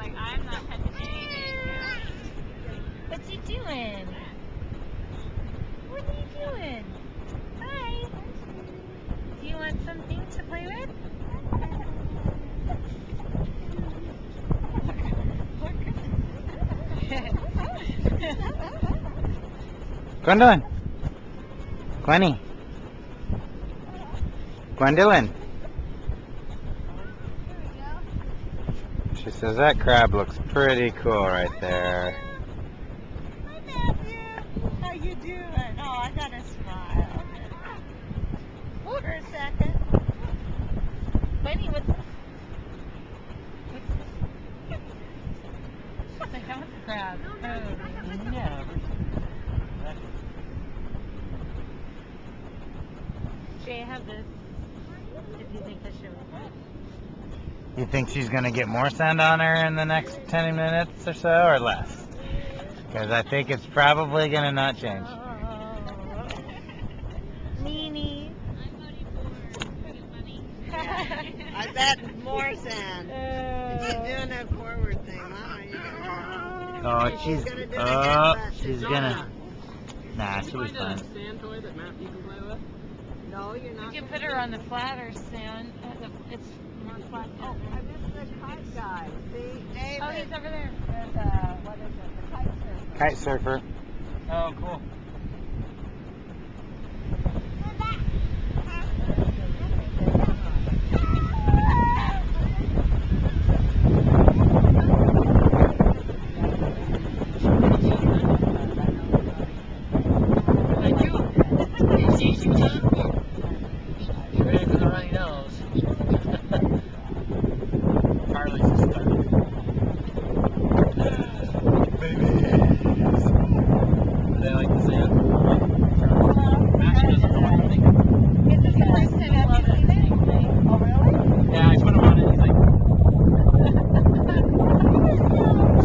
like, I'm not touching anything. What's he doing? What are you doing? Hi. Do you want something to play with? Gwendolyn. Quanny. Gwendolyn. She says that crab looks pretty cool right there. Hi, Matthew. How you doing? Oh, I got a smile. Hold her a second. Bunny, what's this? What's this? What the hell is crab? Oh, no. Jay, I have this. If you think I should. You think she's gonna get more sand on her in the next 10 minutes or so, or less? Because I think it's probably gonna not change. Nini. I bet more sand. She's doing a forward thing, Mama. Oh, she's. gonna do Oh, again, but she's gonna. Nah, she'll be Find a fine. sand toy that Matthew can play with. No, you're not. You can put her on the flatter sand. Uh, It's more flat. Oh, I missed the kite guy. See, David. Oh, he's over there. There's a, uh, what is it, the kite surfer. Kite surfer. Oh, cool. Ready for the runny nose. Carly's just started. Do they like the sand? Matthew doesn't know anything. Is this the first time I've seen it? Oh, really? Yeah, I put him on it. He's like,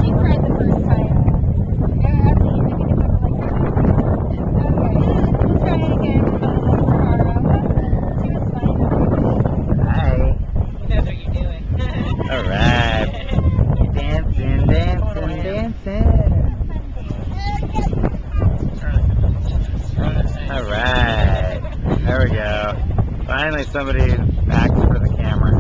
She cried the first time. Yeah, I think I think it's over like Okay, we'll try it again tomorrow. She was fine. Hi. He knows what you're doing. Alright. Dancing, dancing, dancing. Alright. There we go. Finally somebody acts for the camera.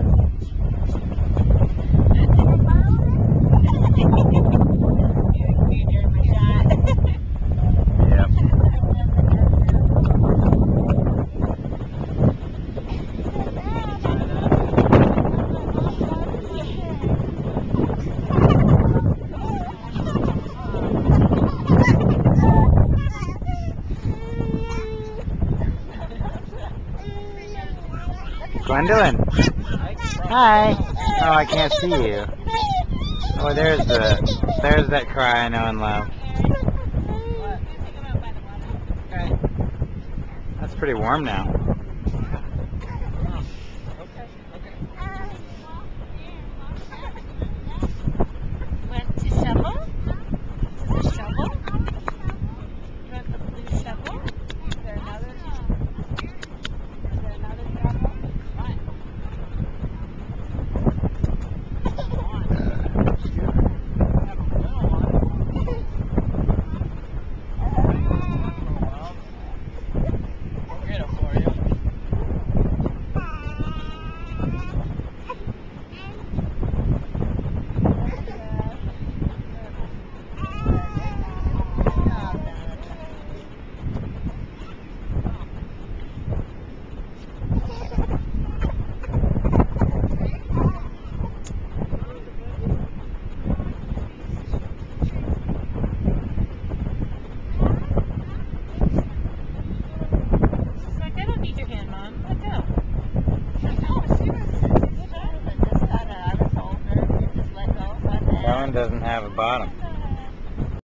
Gwendolyn. Hi. Oh, I can't see you. Oh, there's the, there's that cry I know and love. That's pretty warm now. Went to shovel? Is this a shovel? You want the blue shovel? Is there another? Is there another shovel? What? get it for you. She's like, I don't need your hand, Mom. Let go. Oh, she was, she was just kind of just kind of, I was told her, just let go, let That one doesn't have a bottom.